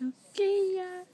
Lucia.